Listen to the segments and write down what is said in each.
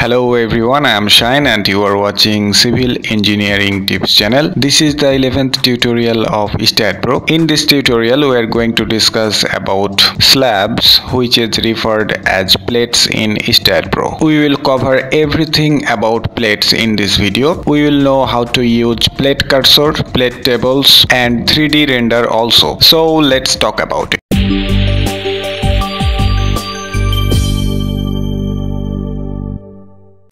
Hello everyone, I am Shine and you are watching Civil Engineering Tips channel. This is the 11th tutorial of STAAD.Pro. In this tutorial, we are going to discuss about slabs which is referred as plates in STAAD.Pro. We will cover everything about plates in this video. We will know how to use plate cursor, plate tables and 3D render also. So let's talk about it.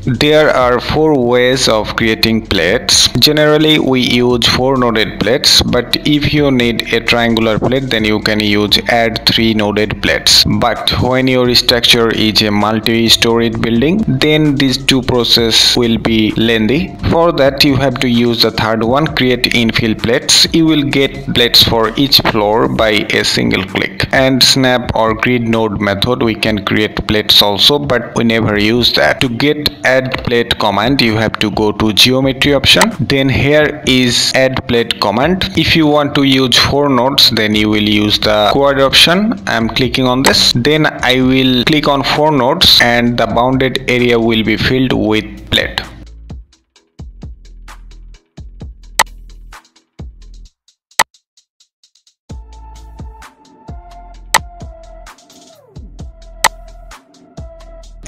There are four ways of creating plates. Generally we use four noded plates but if you need a triangular plate then you can use add three noded plates. But when your structure is a multi-storied building then these two process will be lengthy. For that you have to use the third one create infill plates. You will get plates for each floor by a single click. And snap or grid node method we can create plates also but we never use that. To get add plate command you have to go to geometry option. Then here is add plate command. If you want to use four nodes then you will use the quad option. I'm clicking on this. Then i will click on four nodes and the bounded area will be filled with plate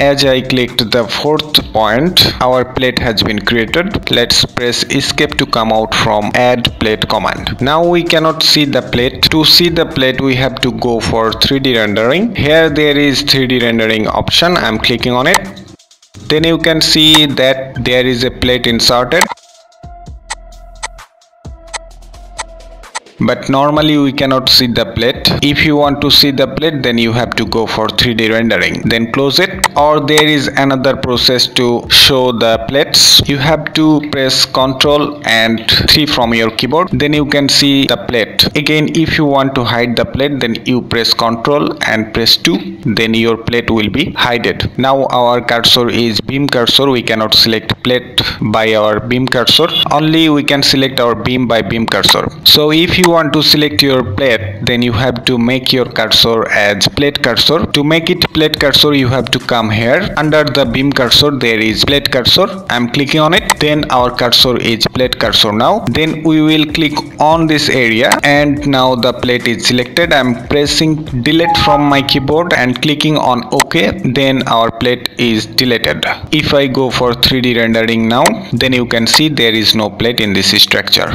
As I clicked the fourth point, our plate has been created. Let's press escape to come out from add plate command. Now we cannot see the plate. To see the plate, we have to go for 3D rendering. Here there is 3D rendering option. I'm clicking on it. Then you can see that there is a plate inserted. But normally we cannot see the plate. If you want to see the plate then you have to go for 3d rendering. Then close it. Or there is another process to show the plates. You have to press ctrl and 3 from your keyboard. Then you can see the plate. Again if you want to hide the plate then you press ctrl and press 2 then your plate will be hidden now our cursor is beam cursor. We cannot select plate by our beam cursor. Only we can select our beam by beam cursor. So if you want to select your plate then you have to make your cursor as plate cursor. To make it plate cursor you have to come here. Under the beam cursor there is plate cursor. I'm clicking on it. Then our cursor is plate cursor now. Then we will click on this area and now the plate is selected. I'm pressing delete from my keyboard and clicking on ok. Then our plate is deleted. If i go for 3d rendering now then you can see there is no plate in this structure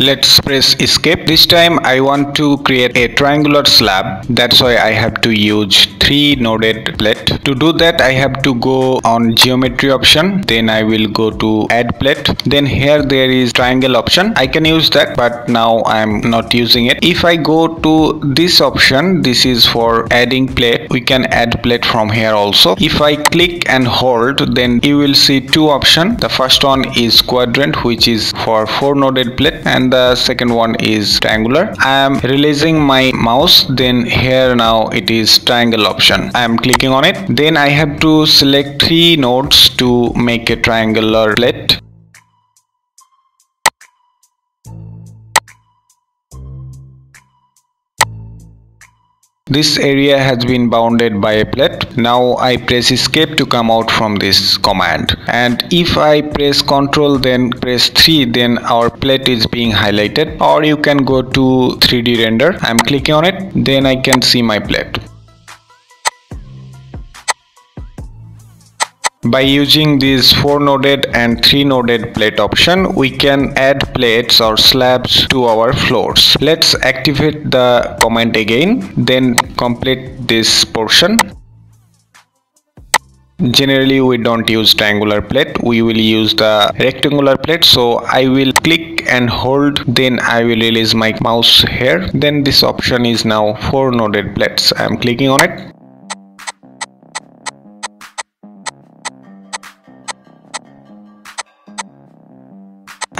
Let's press escape. This time I want to create a triangular slab. That's why I have to use three noded plate. To do that I have to go on geometry option. Then I will go to add plate. Then here there is triangle option. I can use that but now I'm not using it. If I go to this option, this is for adding plate. We can add plate from here also. If I click and hold then you will see two options. The first one is quadrant which is for four noded plate and the second one is triangular i am releasing my mouse then here now it is triangle option i am clicking on it then i have to select three nodes to make a triangular plate This area has been bounded by a plate. Now I press escape to come out from this command. And if I press Ctrl then press 3 then our plate is being highlighted or you can go to 3D render. I'm clicking on it then I can see my plate. By using this 4 noded and 3 noded plate option, we can add plates or slabs to our floors. Let's activate the command again, then complete this portion. Generally we don't use triangular plate, we will use the rectangular plate. So I will click and hold, then I will release my mouse here. Then this option is now 4 noded plates. I am clicking on it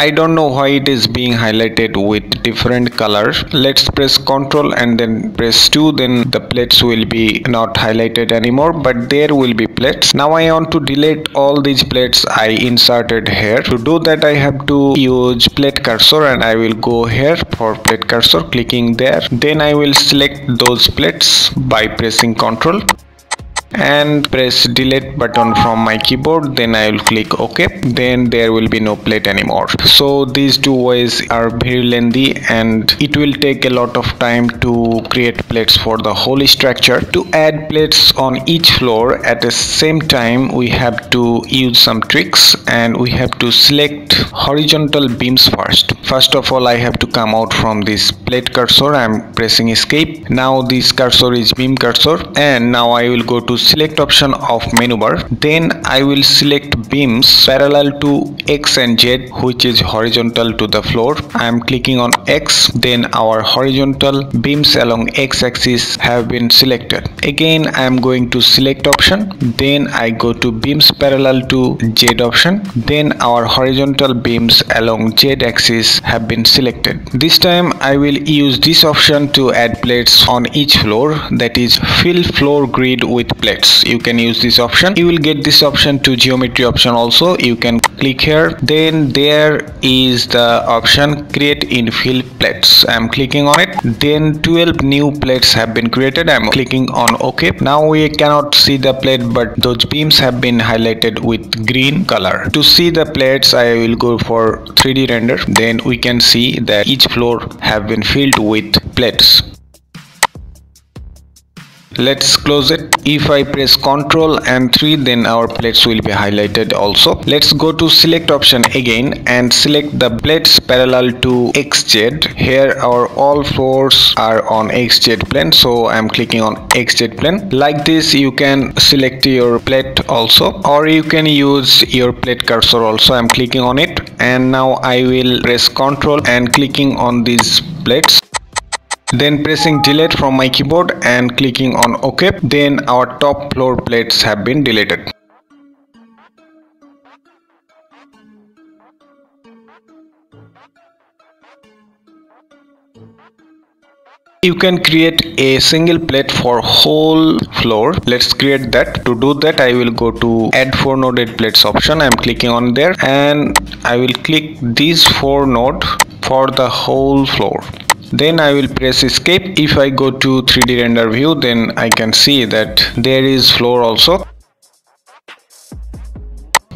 I don't know why it is being highlighted with different colors. Let's press Ctrl and then press 2 then the plates will be not highlighted anymore but there will be plates. Now I want to delete all these plates I inserted here. To do that I have to use plate cursor and I will go here for plate cursor clicking there. Then I will select those plates by pressing Ctrl and press delete button from my keyboard. Then I will click OK. Then there will be no plate anymore. So these two ways are very lengthy and it will take a lot of time to create plates for the whole structure. To add plates on each floor at the same time we have to use some tricks and we have to select horizontal beams first. First of all I have to come out from this plate cursor. I'm pressing escape. Now this cursor is beam cursor. And now I will go to select option of menu bar. Then I will select beams parallel to X and Z which is horizontal to the floor. I am clicking on X. Then our horizontal beams along X axis have been selected. Again I am going to select option. Then I go to beams parallel to Z option. Then our horizontal beams along Z axis have been selected. This time I will use this option to add plates on each floor. That is fill floor grid with plates you can use this option. You will get this option to geometry option also. You can click here. Then there is the option create infill plates. I am clicking on it. Then 12 new plates have been created. I'm clicking on ok. Now we cannot see the plate but those beams have been highlighted with green color. To see the plates i will go for 3d render. Then we can see that each floor have been filled with plates let's close it. If i press ctrl and 3 then our plates will be highlighted also. Let's go to select option again and select the plates parallel to xz here our all floors are on xz plane so i'm clicking on xz plane. Like this you can select your plate also or you can use your plate cursor also. I'm clicking on it. And now i will press ctrl and clicking on these plates then pressing delete from my keyboard and clicking on ok. Then our top floor plates have been deleted. You can create a single plate for whole floor. Let's create that. To do that i will go to add four noded plates option. I'm clicking on there and i will click these four node for the whole floor then I will press escape. If I go to 3d render view then I can see that there is floor also.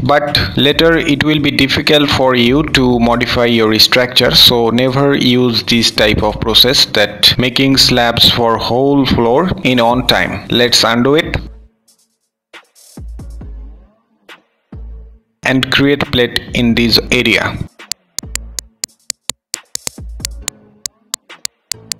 But later it will be difficult for you to modify your structure so never use this type of process that making slabs for whole floor in on time. Let's undo it. And create plate in this area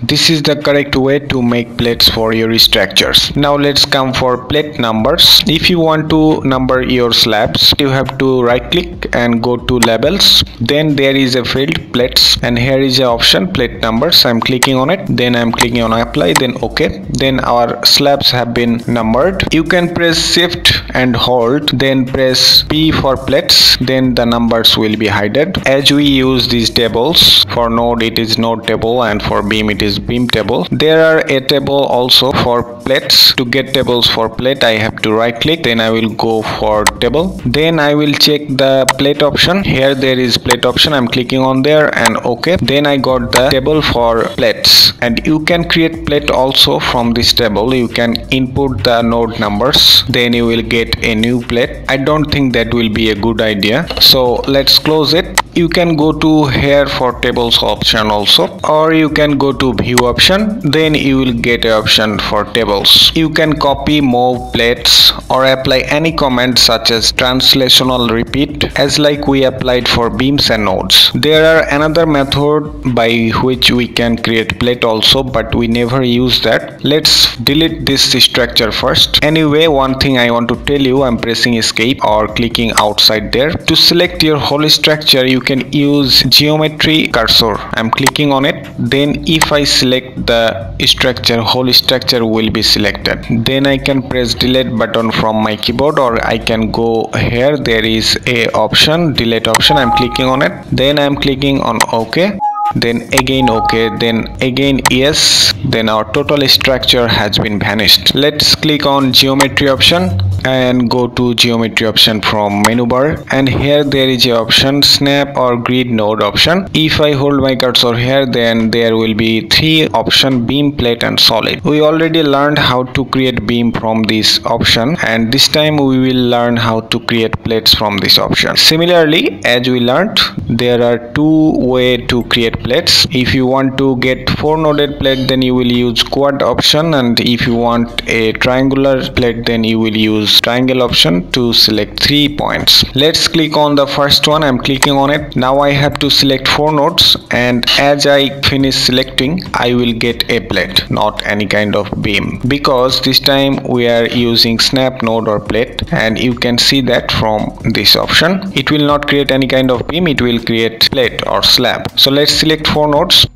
This is the correct way to make plates for your structures. Now let's come for plate numbers. If you want to number your slabs, you have to right click and go to labels. Then there is a field plates and here is the option plate numbers. I'm clicking on it. Then I'm clicking on apply then OK. Then our slabs have been numbered. You can press shift and hold then press P for plates then the numbers will be hidden. As we use these tables for node it is node table and for beam it is is beam table. There are a table also for plates. To get tables for plate I have to right click. Then I will go for table. Then I will check the plate option. Here there is plate option. I'm clicking on there and okay then I got the table for plates. And you can create plate also from this table. You can input the node numbers. Then you will get a new plate. I don't think that will be a good idea. So let's close it. You can go to here for tables option also. Or you can go to view option then you will get an option for tables. You can copy move plates or apply any command such as translational repeat as like we applied for beams and nodes. There are another method by which we can create plate also but we never use that. Let's delete this structure first. Anyway one thing i want to tell you i'm pressing escape or clicking outside there. To select your whole structure you can use geometry cursor. I'm clicking on it. Then if i select the structure whole structure will be selected. Then I can press delete button from my keyboard or I can go here. There is a option delete option. I'm clicking on it. Then I'm clicking on OK. Then again okay then again yes. Then our total structure has been vanished. Let's click on geometry option and go to geometry option from menu bar. And here there is a option snap or grid node option. If i hold my cursor here then there will be three option beam plate and solid. We already learned how to create beam from this option. And this time we will learn how to create plates from this option. Similarly as we learned there are two way to create plates. If you want to get four noded plate then you will use quad option. And if you want a triangular plate then you will use triangle option to select three points. Let's click on the first one. I'm clicking on it. Now i have to select four nodes and as i finish selecting i will get a plate not any kind of beam. Because this time we are using snap node or plate and you can see that from this option. It will not create any kind of beam. It will create plate or slab. So let's select four nodes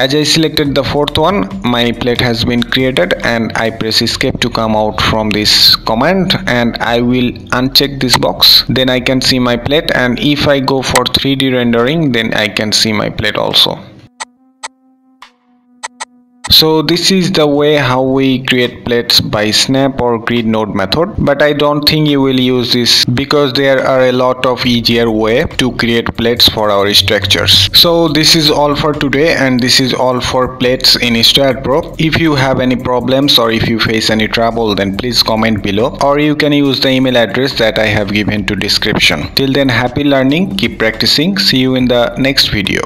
as I selected the fourth one my plate has been created and I press escape to come out from this command and I will uncheck this box. Then I can see my plate and if I go for 3d rendering then I can see my plate also so this is the way how we create plates by snap or grid node method but I don't think you will use this because there are a lot of easier way to create plates for our structures. So this is all for today and this is all for plates in STAAD.Pro. If you have any problems or if you face any trouble then please comment below or you can use the email address that I have given to description. Till then happy learning, keep practicing, see you in the next video.